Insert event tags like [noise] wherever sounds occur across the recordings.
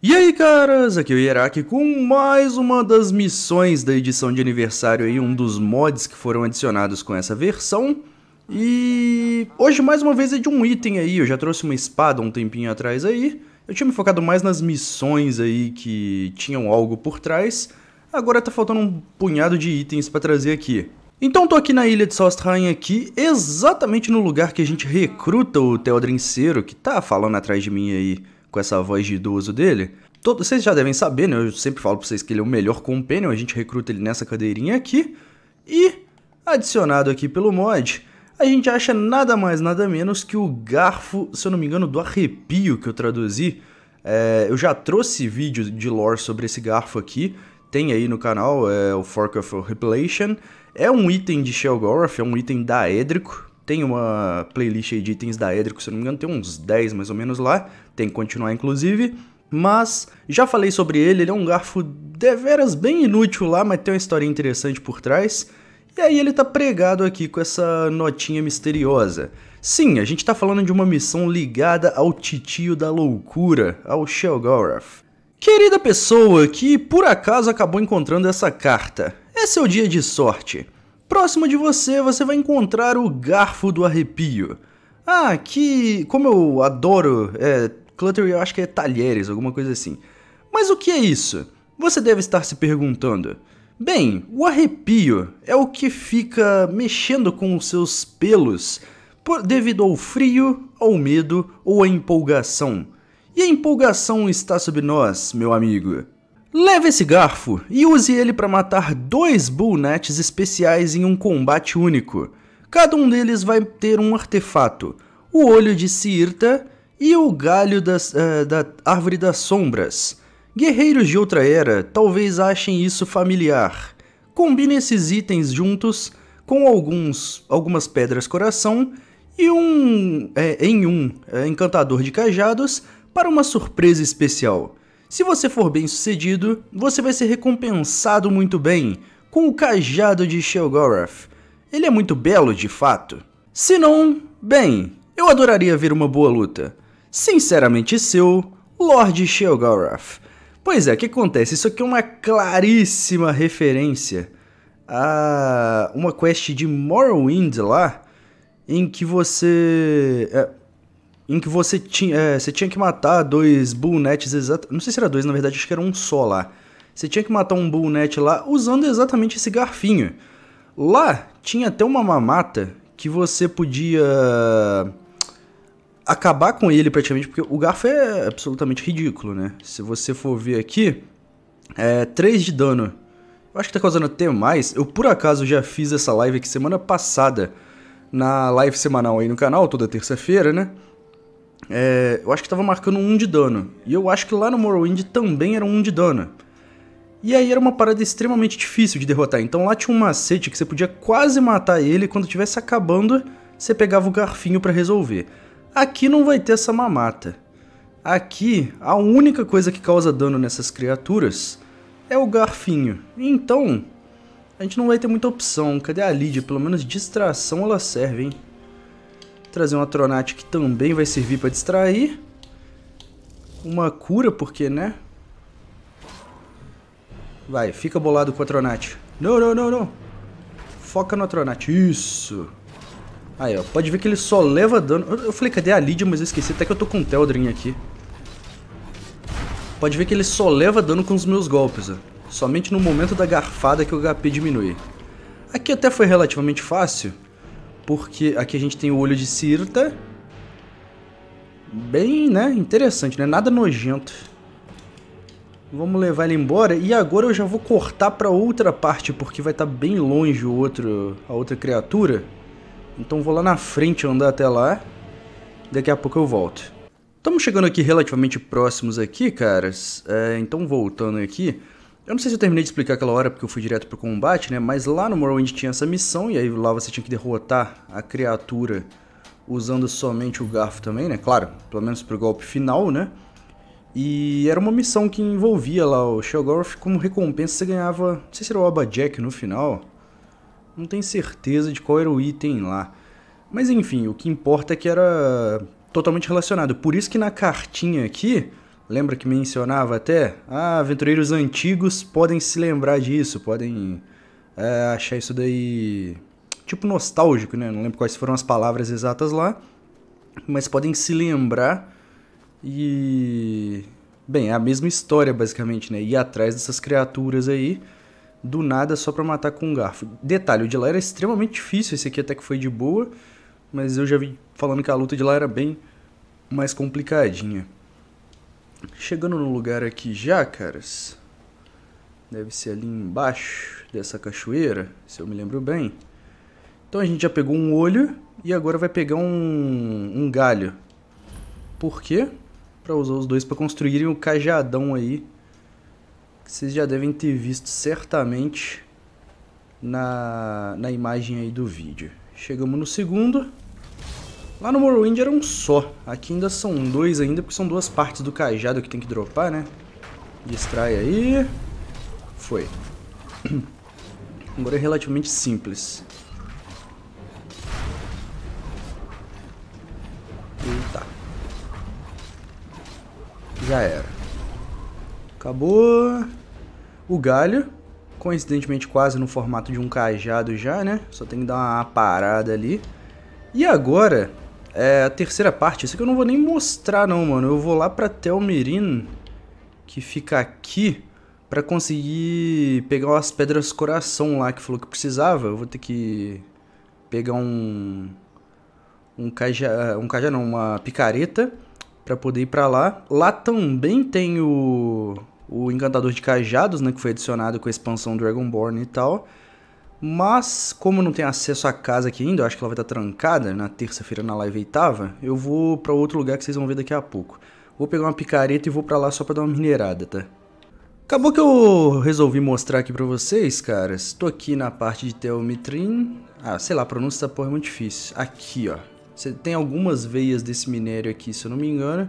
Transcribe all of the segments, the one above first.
E aí caras, aqui é o Ieraki com mais uma das missões da edição de aniversário aí, um dos mods que foram adicionados com essa versão. E hoje mais uma vez é de um item aí, eu já trouxe uma espada um tempinho atrás aí. Eu tinha me focado mais nas missões aí que tinham algo por trás. Agora tá faltando um punhado de itens pra trazer aqui. Então tô aqui na ilha de Solstheim aqui, exatamente no lugar que a gente recruta o Theodrinceiro, que tá falando atrás de mim aí com essa voz de idoso dele. Todo, vocês já devem saber, né? Eu sempre falo pra vocês que ele é o melhor companion, a gente recruta ele nessa cadeirinha aqui. E, adicionado aqui pelo mod, a gente acha nada mais, nada menos que o garfo, se eu não me engano, do arrepio que eu traduzi. É, eu já trouxe vídeo de lore sobre esse garfo aqui, tem aí no canal, é o Fork of Revelation. É um item de Shelgoroth, é um item da Edrico, tem uma playlist aí de itens da Edrico, se eu não me engano, tem uns 10 mais ou menos lá. Tem que continuar, inclusive. Mas já falei sobre ele, ele é um garfo deveras bem inútil lá, mas tem uma história interessante por trás. E aí ele tá pregado aqui com essa notinha misteriosa. Sim, a gente tá falando de uma missão ligada ao titio da loucura, ao Shelgoroth. Querida pessoa que por acaso acabou encontrando essa carta, é seu dia de sorte. Próximo de você, você vai encontrar o Garfo do Arrepio. Ah, que... como eu adoro... É, clutter eu acho que é talheres, alguma coisa assim. Mas o que é isso? Você deve estar se perguntando. Bem, o arrepio é o que fica mexendo com os seus pelos por, devido ao frio, ao medo ou à empolgação. E a empolgação está sobre nós, meu amigo. Leve esse garfo e use ele para matar dois Bullnets especiais em um combate único. Cada um deles vai ter um artefato, o Olho de Sirta e o Galho das, uh, da Árvore das Sombras. Guerreiros de outra era talvez achem isso familiar. Combine esses itens juntos com alguns, algumas pedras coração e um é, em um é, encantador de cajados para uma surpresa especial. Se você for bem sucedido, você vai ser recompensado muito bem com o cajado de Shelgoroth. Ele é muito belo de fato. Se não, bem, eu adoraria ver uma boa luta. Sinceramente seu, Lord Shelgoroth. Pois é, o que acontece? Isso aqui é uma claríssima referência a uma quest de Morrowind lá, em que você... É, em que você tinha, é, você tinha que matar dois bullnets exatos. Não sei se era dois, na verdade, acho que era um só lá. Você tinha que matar um bullnet lá usando exatamente esse garfinho. Lá tinha até uma mamata que você podia acabar com ele praticamente, porque o garfo é absolutamente ridículo, né? Se você for ver aqui, é 3 de dano. Eu acho que tá causando até mais. Eu por acaso já fiz essa live aqui semana passada, na live semanal aí no canal, toda terça-feira, né? é, eu acho que tava marcando um de dano. E eu acho que lá no Morrowind também era um de dano. E aí era uma parada extremamente difícil de derrotar. Então lá tinha um macete que você podia quase matar ele quando estivesse acabando, você pegava o garfinho para resolver. Aqui não vai ter essa mamata. Aqui, a única coisa que causa dano nessas criaturas é o garfinho. Então, a gente não vai ter muita opção. Cadê a Lídia? Pelo menos distração ela serve, hein? Trazer uma Tronate que também vai servir para distrair. Uma cura, porque, né? Vai, fica bolado com a Tronate. Não, não, não, não. Foca no Tronate. Isso. Aí, ó. Pode ver que ele só leva dano. Eu falei, cadê a Lydia? Mas eu esqueci. Até que eu tô com o Teldrin aqui. Pode ver que ele só leva dano com os meus golpes, ó. Somente no momento da garfada que o HP diminui. Aqui até foi relativamente fácil porque aqui a gente tem o olho de Sirta. Bem, né, interessante, né? Nada nojento. Vamos levar ele embora. E agora eu já vou cortar para outra parte, porque vai estar tá bem longe o outro, a outra criatura. Então vou lá na frente andar até lá. Daqui a pouco eu volto. Estamos chegando aqui relativamente próximos aqui, caras. É, então voltando aqui. Eu não sei se eu terminei de explicar aquela hora porque eu fui direto pro combate, né? Mas lá no Morrowind tinha essa missão e aí lá você tinha que derrotar a criatura usando somente o garfo também, né? Claro, pelo menos pro golpe final, né? E era uma missão que envolvia lá o Shelgoroth como recompensa você ganhava, não sei se era o Abajack no final. Não tenho certeza de qual era o item lá. Mas enfim, o que importa é que era totalmente relacionado. Por isso que na cartinha aqui Lembra que mencionava até? Ah, aventureiros antigos podem se lembrar disso, podem é, achar isso daí tipo nostálgico, né? Não lembro quais foram as palavras exatas lá, mas podem se lembrar e bem, é a mesma história basicamente, né? Ir atrás dessas criaturas aí do nada só para matar com um garfo. Detalhe, o de lá era extremamente difícil, esse aqui até que foi de boa, mas eu já vi falando que a luta de lá era bem mais complicadinha. Chegando no lugar aqui já, caras. Deve ser ali embaixo dessa cachoeira, se eu me lembro bem. Então a gente já pegou um olho e agora vai pegar um, um galho. Por quê? Para usar os dois para construírem o cajadão aí. Que vocês já devem ter visto certamente na, na imagem aí do vídeo. Chegamos no segundo. Lá no Morrowind era um só. Aqui ainda são dois ainda, porque são duas partes do cajado que tem que dropar, né? Distrai aí. Foi. [clears throat] Agora é relativamente simples. Eita. Já era. Acabou. O galho. Coincidentemente quase no formato de um cajado já, né? Só tem que dar uma parada ali. E agora, é a terceira parte. Isso aqui eu não vou nem mostrar não, mano. Eu vou lá pra Telmerin, que fica aqui, pra conseguir pegar as pedras coração lá que falou que precisava. Eu vou ter que pegar um um caja, um caja não, uma picareta para poder ir para lá. Lá também tem o, o encantador de cajados, né, que foi adicionado com a expansão Dragonborn e tal. Mas, como não tem acesso à casa aqui ainda, eu acho que ela vai estar trancada, na terça-feira na live tava, eu vou para outro lugar que vocês vão ver daqui a pouco. Vou pegar uma picareta e vou para lá só para dar uma minerada, tá? Acabou que eu resolvi mostrar aqui pra vocês, caras. Tô aqui na parte de Telmitrin. Ah, sei lá, a pronúncia dessa porra é muito difícil. Aqui, ó. Você tem algumas veias desse minério aqui, se eu não me engano.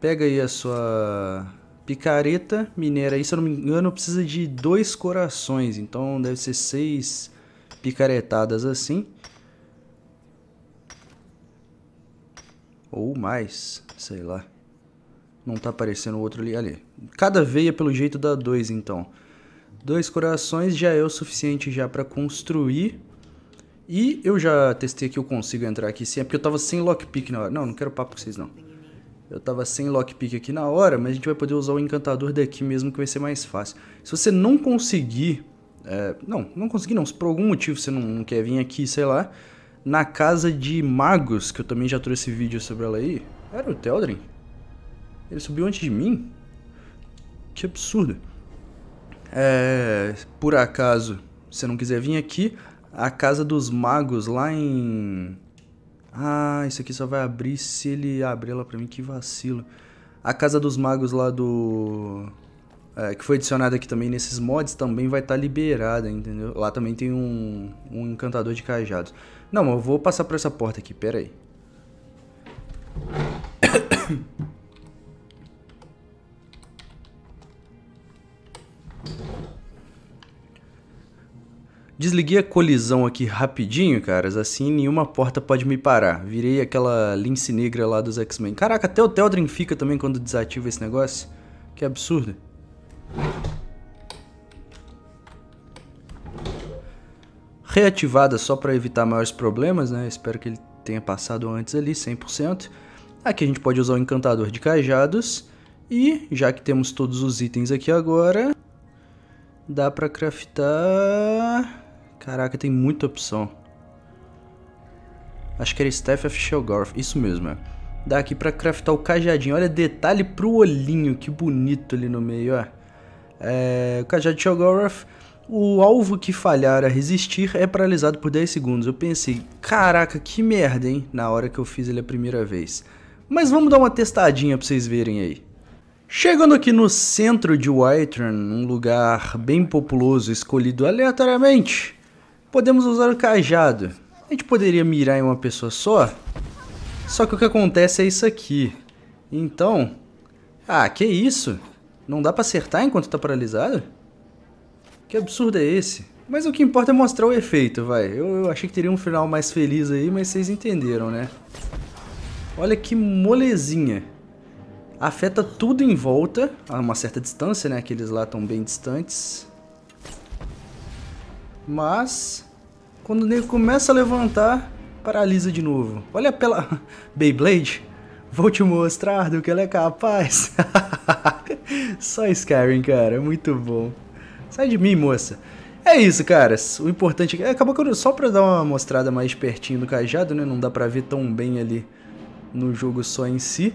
Pega aí a sua picareta, minera aí, se eu não me engano, precisa de dois corações. Então deve ser seis picaretadas assim. Ou mais, sei lá. Não tá aparecendo o outro ali. ali. Cada veia, pelo jeito, dá dois, então. Dois corações já é o suficiente já para construir e eu já testei que eu consigo entrar aqui sim, é porque eu tava sem lockpick na hora. Não, não quero papo com vocês não. Eu tava sem lockpick aqui na hora, mas a gente vai poder usar o encantador daqui mesmo que vai ser mais fácil. Se você não conseguir... É, não, não conseguir não. Se por algum motivo você não, quer vir aqui, sei lá... Na casa de magos, que eu também já trouxe vídeo sobre ela aí... Era o Teldrin? Ele subiu antes de mim? Que absurdo. É, por acaso, se você não quiser vir aqui, a Casa dos Magos lá em... Ah, isso aqui só vai abrir se ele abrir ela pra mim, que vacilo. A Casa dos Magos lá do... É, que foi adicionada aqui também nesses mods, também vai estar tá liberada, entendeu? Lá também tem um, um encantador de cajados. Não, eu vou passar por essa porta aqui, pera aí. [coughs] Desliguei a colisão aqui rapidinho, caras, assim nenhuma porta pode me parar. Virei aquela lince negra lá dos X-Men. Caraca, até o Teldrin fica também quando desativa esse negócio. Que absurdo. Reativada só para evitar maiores problemas, né? Espero que ele tenha passado antes ali, 100%. Aqui a gente pode usar o encantador de cajados. E, já que temos todos os itens aqui agora, dá pra craftar... Caraca, tem muita opção. Acho que era Staff of Shelgorth, isso mesmo, é. Dá aqui pra craftar o cajadinho. Olha, detalhe pro olhinho, que bonito ali no meio, ó. É, o cajado de Shelgorth, o alvo que falhar a resistir é paralisado por 10 segundos. Eu pensei, caraca, que merda, hein, na hora que eu fiz ele a primeira vez. Mas vamos dar uma testadinha pra vocês verem aí. Chegando aqui no centro de Whiterun, um lugar bem populoso escolhido aleatoriamente, Podemos usar o cajado. A gente poderia mirar em uma pessoa só. Só que o que acontece é isso aqui. Então... Ah, que isso? Não dá pra acertar enquanto tá paralisado? Que absurdo é esse? Mas o que importa é mostrar o efeito, vai. Eu, eu achei que teria um final mais feliz aí, mas vocês entenderam, né? Olha que molezinha. Afeta tudo em volta, a uma certa distância, né? Aqueles lá estão bem distantes. Mas, quando o nego começa a levantar, paralisa de novo. Olha pela... [laughs] Beyblade, vou te mostrar do que ela é capaz. [laughs] Só Skyrim, cara, muito bom. Sai de mim, moça. É isso, caras. O importante é acabou que eu, só pra dar uma mostrada mais pertinho do cajado, né? Não dá pra ver tão bem ali no jogo só em si.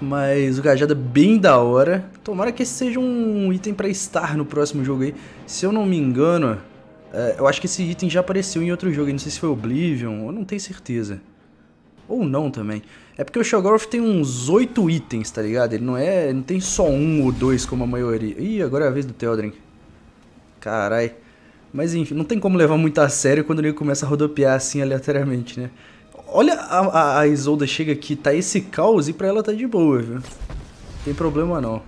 Mas o cajado é bem da hora. Tomara que esse seja um item pra estar no próximo jogo aí. Se eu não me engano, é, eu acho que esse item já apareceu em outro jogo. Não sei se foi Oblivion, eu não tenho certeza. Ou não também. É porque o Shoggoth tem uns oito itens, tá ligado? Ele não é. não tem só um ou dois como a maioria. Ih, agora é a vez do Teldrin. Carai. Mas enfim, não tem como levar muito a sério quando ele começa a rodopiar assim aleatoriamente, né? Olha, a, a, a Isolda chega aqui, tá esse caos e pra ela tá de boa, viu? Não tem problema não.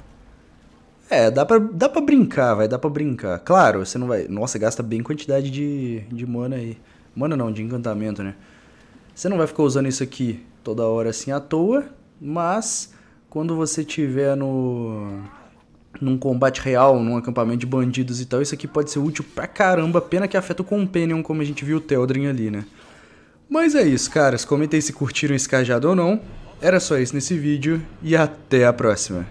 É, dá pra, dá pra brincar, vai, dá pra brincar. Claro, você não vai... Nossa, gasta bem quantidade de, de mana aí. Mana não, de encantamento, né? Você não vai ficar usando isso aqui toda hora assim à toa, mas quando você tiver no num combate real, num acampamento de bandidos e tal, isso aqui pode ser útil pra caramba, pena que afeta o Companion, como a gente viu o Teldrin ali, né? Mas é isso, caras, comentem se curtiram esse cajado ou não. Era só isso nesse vídeo e até a próxima.